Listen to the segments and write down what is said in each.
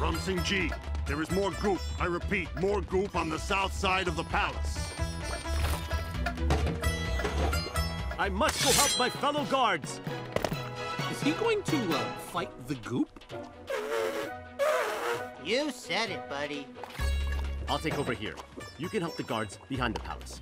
Ram Singh Ji, there is more goop. I repeat, more goop on the south side of the palace. I must go help my fellow guards. Is he going to uh, fight the goop? You said it, buddy. I'll take over here. You can help the guards behind the palace.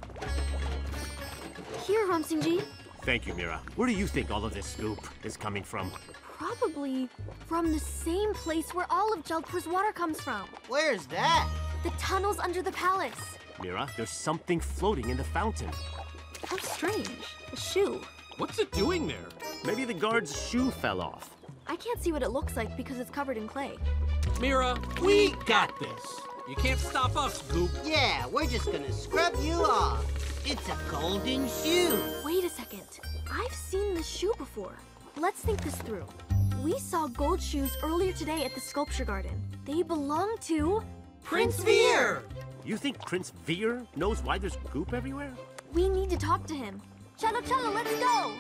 Here, Ram Singh Ji. Thank you, Mira. Where do you think all of this goop is coming from? Probably from the same place where all of Jalpur's water comes from. Where's that? The tunnels under the palace. Mira, there's something floating in the fountain. How strange. A shoe. What's it doing there? Maybe the guard's shoe fell off. I can't see what it looks like because it's covered in clay. Mira, we got this. You can't stop us, Goop. Yeah, we're just gonna scrub you off. It's a golden shoe. Wait a second. I've seen this shoe before. Let's think this through. We saw gold shoes earlier today at the sculpture garden. They belong to Prince Veer! You think Prince Veer knows why there's goop everywhere? We need to talk to him. Chalo Chalo, let's go!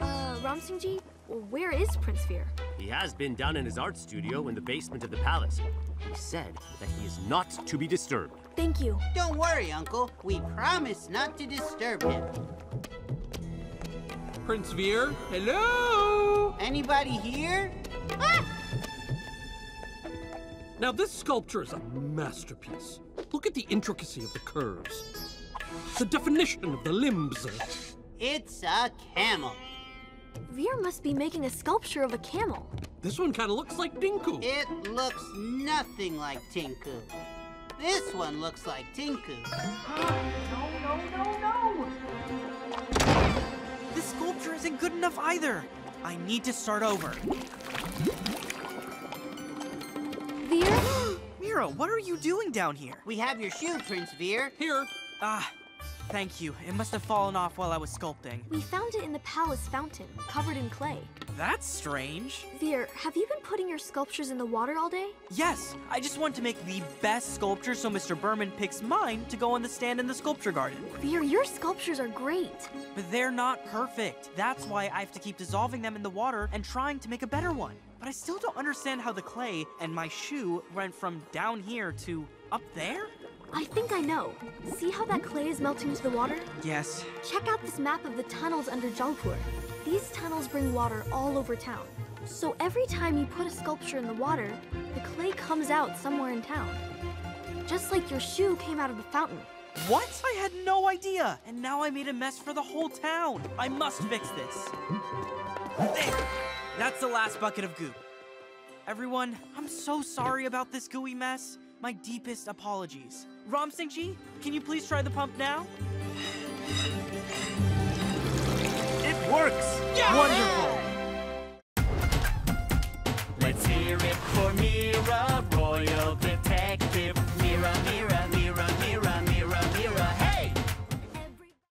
Uh, Ram Singh Ji, where is Prince Veer? He has been down in his art studio in the basement of the palace. He said that he is not to be disturbed. Thank you. Don't worry, Uncle. We promise not to disturb him. Prince Veer, hello? Anybody here? Ah! Now, this sculpture is a masterpiece. Look at the intricacy of the curves, the definition of the limbs. It's a camel. Veer must be making a sculpture of a camel. This one kind of looks like Dinku. It looks nothing like Tinku. This one looks like Tinku. no, no, no, no! This sculpture isn't good enough either. I need to start over. Veer? Mira, what are you doing down here? We have your shoe, Prince Veer. Here. Ah, thank you. It must have fallen off while I was sculpting. We found it in the palace fountain, covered in clay. That's strange. Veer, have you been putting your sculptures in the water all day? Yes, I just want to make the best sculpture so Mr. Berman picks mine to go on the stand in the sculpture garden. Veer, your sculptures are great. But they're not perfect. That's why I have to keep dissolving them in the water and trying to make a better one. But I still don't understand how the clay and my shoe went from down here to up there? I think I know. See how that clay is melting into the water? Yes. Check out this map of the tunnels under Jalpur. These tunnels bring water all over town. So every time you put a sculpture in the water, the clay comes out somewhere in town. Just like your shoe came out of the fountain. What? I had no idea. And now I made a mess for the whole town. I must fix this. There. That's the last bucket of goop. Everyone, I'm so sorry about this gooey mess. My deepest apologies. Ram Singh Ji, can you please try the pump now? It works! Wonderful!